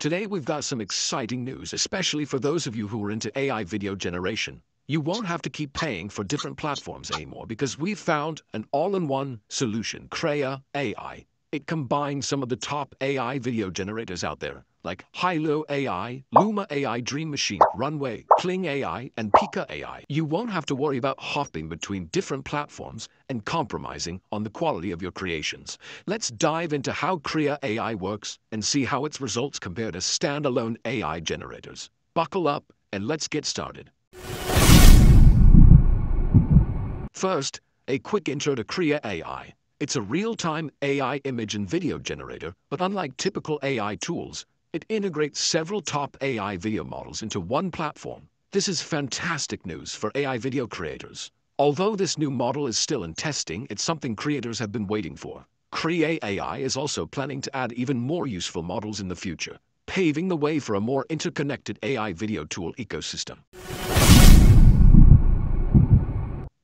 Today we've got some exciting news, especially for those of you who are into AI video generation. You won't have to keep paying for different platforms anymore because we've found an all-in-one solution, Krea AI. It combines some of the top AI video generators out there, like Hailuo AI, Luma AI Dream Machine, Runway, Kling AI, and Pika AI. You won't have to worry about hopping between different platforms and compromising on the quality of your creations. Let's dive into how Krea AI works and see how its results compare to standalone AI generators. Buckle up and let's get started. First, a quick intro to Krea AI. It's a real-time AI image and video generator, but unlike typical AI tools, it integrates several top AI video models into one platform. This is fantastic news for AI video creators. Although this new model is still in testing, it's something creators have been waiting for. Krea AI is also planning to add even more useful models in the future, paving the way for a more interconnected AI video tool ecosystem.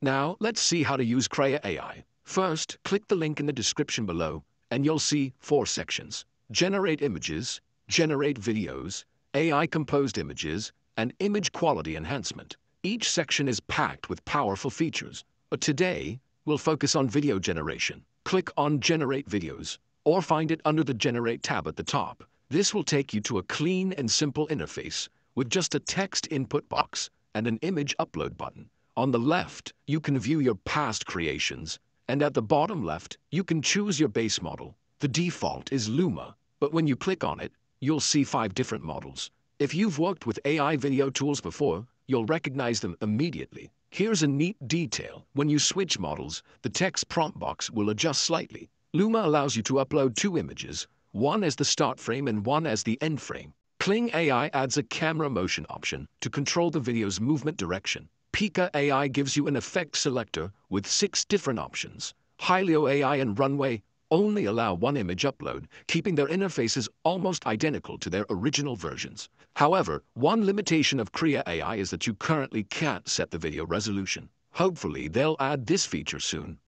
Now, let's see how to use Krea AI. First, click the link in the description below, and you'll see four sections. Generate images, generate videos, AI-composed images, and image quality enhancement. Each section is packed with powerful features, but today, we'll focus on video generation. Click on Generate Videos, or find it under the Generate tab at the top. This will take you to a clean and simple interface with just a text input box and an image upload button. On the left, you can view your past creations, and at the bottom left, you can choose your base model. The default is Luma, but when you click on it, you'll see five different models. If you've worked with AI video tools before, you'll recognize them immediately. Here's a neat detail. When you switch models, the text prompt box will adjust slightly. Luma allows you to upload two images, one as the start frame and one as the end frame. Kling AI adds a camera motion option to control the video's movement direction. Pika AI gives you an effect selector with six different options. Hailuo AI and Runway only allow one image upload, keeping their interfaces almost identical to their original versions. However, one limitation of Krea AI is that you currently can't set the video resolution. Hopefully, they'll add this feature soon.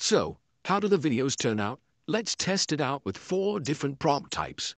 So, how do the videos turn out? Let's test it out with four different prompt types.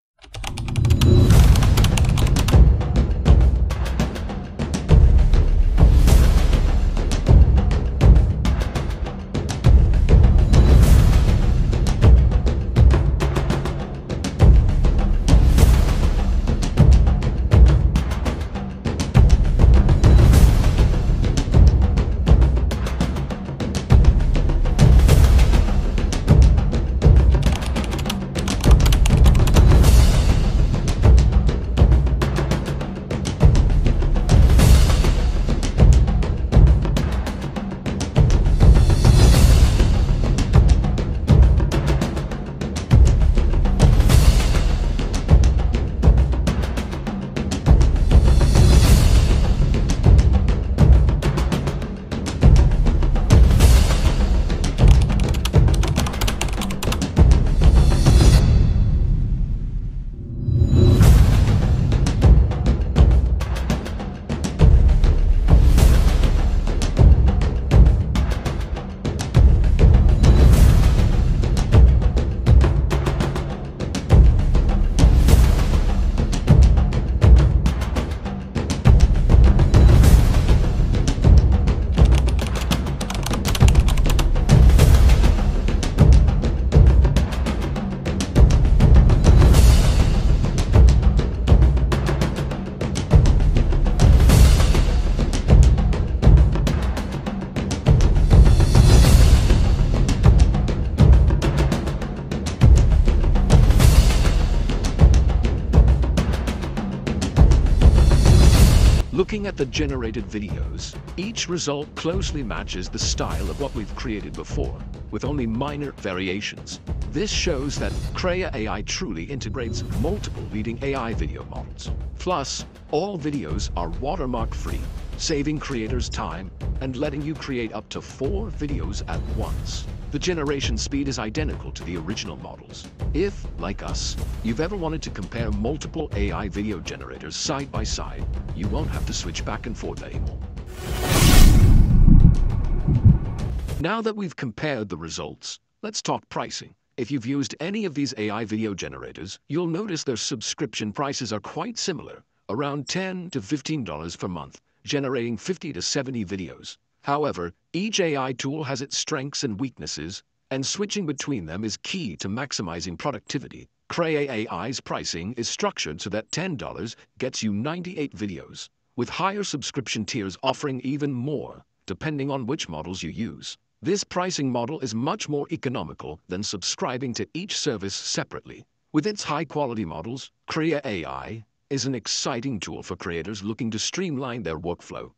Looking at the generated videos, each result closely matches the style of what we've created before, with only minor variations. This shows that Krea AI truly integrates multiple leading AI video models. Plus, all videos are watermark-free, saving creators time and letting you create up to four videos at once. The generation speed is identical to the original models. If, like us, you've ever wanted to compare multiple AI video generators side by side, you won't have to switch back and forth anymore. Now that we've compared the results, let's talk pricing. If you've used any of these AI video generators, you'll notice their subscription prices are quite similar, around 10 to $15 per month, generating 50 to 70 videos. However, each AI tool has its strengths and weaknesses, and switching between them is key to maximizing productivity. Krea AI's pricing is structured so that $10 gets you 98 videos, with higher subscription tiers offering even more, depending on which models you use. This pricing model is much more economical than subscribing to each service separately. With its high-quality models, Krea AI is an exciting tool for creators looking to streamline their workflow.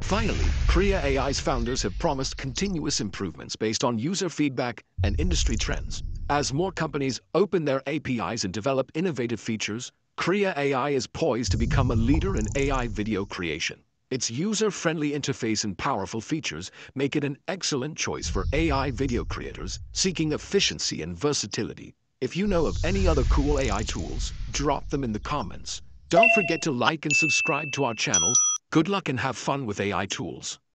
Finally, Krea AI's founders have promised continuous improvements based on user feedback and industry trends. As more companies open their APIs and develop innovative features, Krea AI is poised to become a leader in AI video creation. Its user-friendly interface and powerful features make it an excellent choice for AI video creators seeking efficiency and versatility. If you know of any other cool AI tools, drop them in the comments. Don't forget to like and subscribe to our channel. Good luck and have fun with AI tools.